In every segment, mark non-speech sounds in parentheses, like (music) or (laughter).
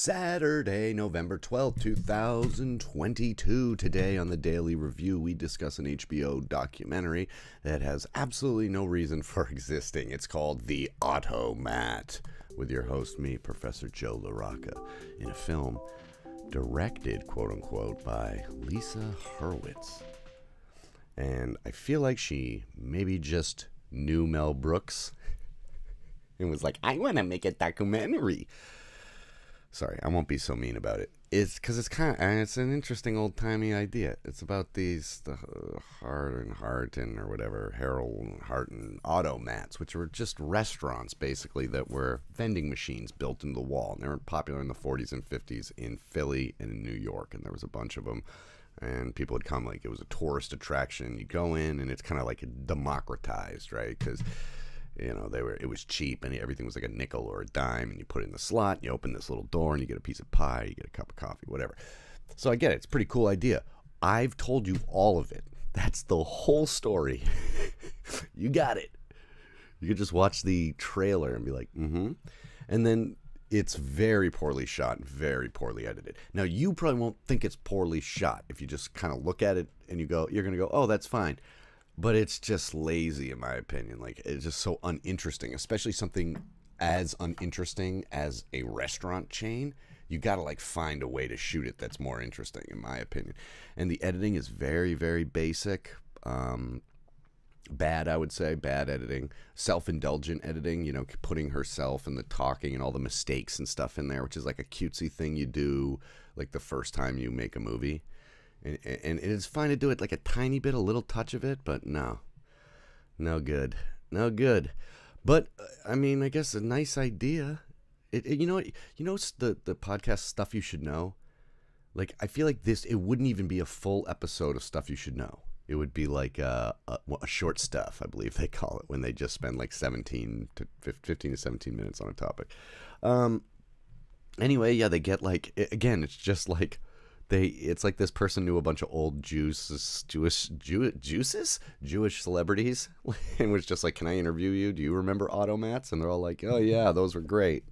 Saturday, November 12th, 2022. Today on the Daily Review, we discuss an HBO documentary that has absolutely no reason for (laughs) existing. It's called The Automat, with your host, me, Professor Joe LaRocca, in a film directed, quote unquote, by Lisa Hurwitz. And I feel like she maybe just knew Mel Brooks (laughs) and was like, I want to make a documentary. Sorry, I won't be so mean about it. It's because it's kind of it's an interesting old timey idea. It's about these the Hart and Harton or whatever Harold and Harton automats, which were just restaurants basically that were vending machines built into the wall, and they were popular in the 40s and 50s in Philly and in New York, and there was a bunch of them. And people would come like it was a tourist attraction. You go in, and it's kind of like democratized, right? Because you know they were it was cheap and everything was like a nickel or a dime and you put it in the slot and you open this little door and you get a piece of pie you get a cup of coffee whatever. So i get it. It's a pretty cool idea. I've told you all of it. That's the whole story. (laughs) You got it. You could just watch the trailer and be like mm-hmm. And then it's very poorly shot very poorly edited. Now you probably won't think it's poorly shot if you just kind of look at it and you go you're going to go oh that's fine but it's just lazy in my opinion. Like it's just so uninteresting especially something as uninteresting as a restaurant chain. You got to like find a way to shoot it that's more interesting in my opinion. And the editing is very very basic. Um, bad i would say bad editing. Self-indulgent editing you know putting herself and the talking and all the mistakes and stuff in there which is like a cutesy thing you do like the first time you make a movie and, and it's fine to do it like a tiny bit, a little touch of it, but no, no good, no good. But uh, I mean, I guess a nice idea. It, it, you know, you know the the podcast stuff you should know. Like I feel like this, it wouldn't even be a full episode of stuff you should know. It would be like a, a, a short stuff, I believe they call it, when they just spend like 17 to 15 to 17 minutes on a topic. Um, anyway, yeah, they get like again, it's just like they it's like this person knew a bunch of old Jews, Jewish Jew, juices, Jewish celebrities, (laughs) and was just like, "Can I interview you? Do you remember automats?" And they're all like, "Oh yeah, those were great."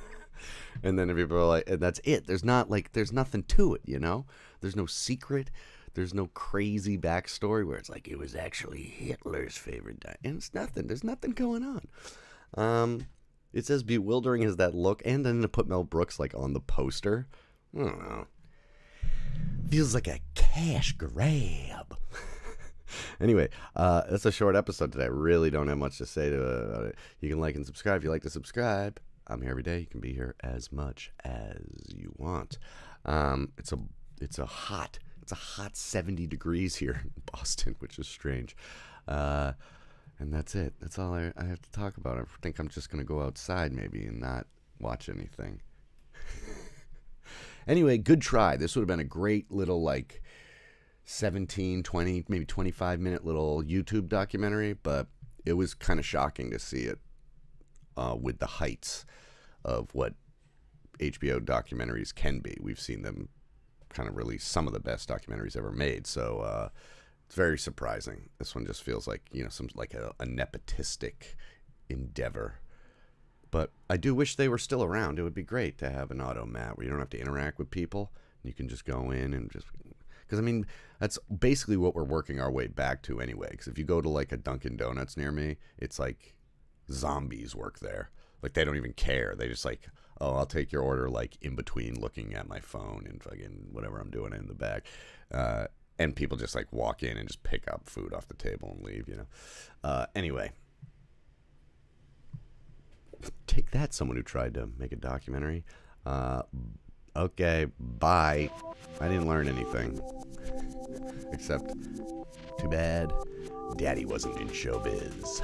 (laughs) and then people are like, and "That's it. There's not like there's nothing to it, you know. There's no secret." There's no crazy backstory where it's like it was actually Hitler's favorite diet. And it's nothing. There's nothing going on. Um, it's as bewildering as that look. And then to put Mel Brooks like on the poster. I don't know. Feels like a cash grab. (laughs) anyway, uh, it's a short episode today. I really don't have much to say to uh, it. You can like and subscribe if you like to subscribe. I'm here every day. You can be here as much as you want. Um, it's a it's a hot it's a hot 70 degrees here in Boston, (laughs) which is strange. Uh, and that's it. That's all I, I have to talk about. I think I'm just going to go outside maybe and not watch anything. Anyway, good try. This would have been a great little like 17, 20, maybe 25 minute little YouTube documentary, but it was kind of shocking to see it uh, with the heights of what HBO documentaries can be. We've seen them kind of release some of the best documentaries ever made. So uh, it's very surprising. This one just feels like you know some like a, a nepotistic endeavor but I do wish they were still around. It would be great to have an automat where you don't have to interact with people. You can just go in and just because I mean that's basically what we're working our way back to anyway. Because if you go to like a Dunkin' Donuts near me, it's like zombies work there. Like they don't even care. They just like, oh, I'll take your order like in between looking at my phone and fucking whatever I'm doing in the back. Uh, and people just like walk in and just pick up food off the table and leave. You know. Uh, anyway, take that, someone who tried to make a documentary. Uh, okay, bye. I didn't learn anything. Except, too bad, Daddy wasn't in showbiz.